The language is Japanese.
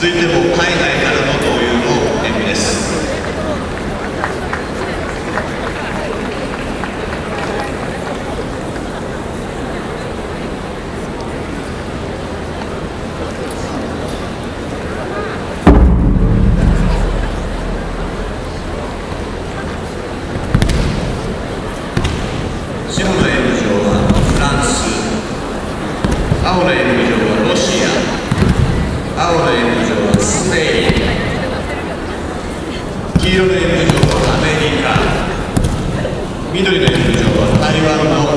続いても海外からの同友の演舞です。白の演舞場はフランス青の演舞場はロシア青の演舞場はスペイン緑の演舞場はアメリカ。緑の演舞場は台湾の